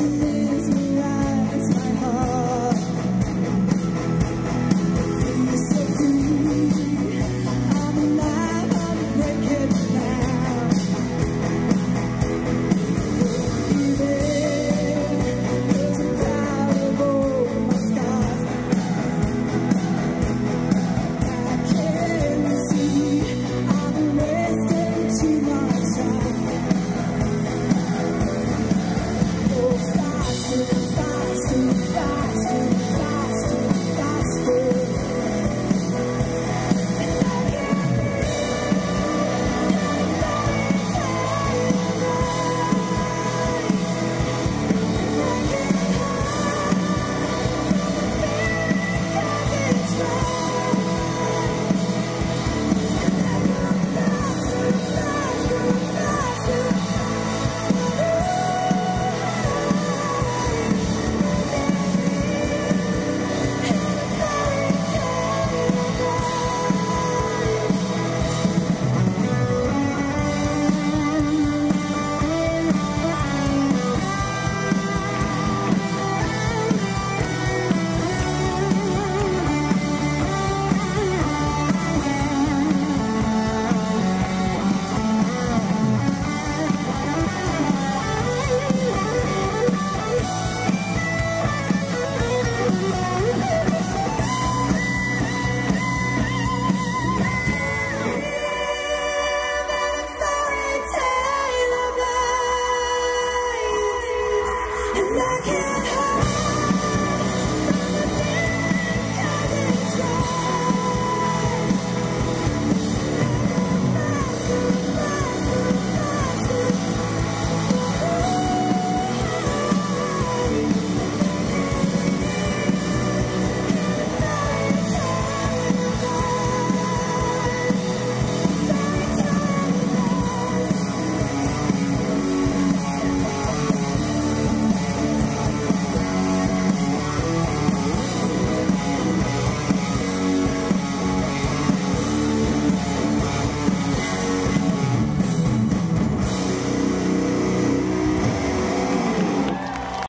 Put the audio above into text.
it.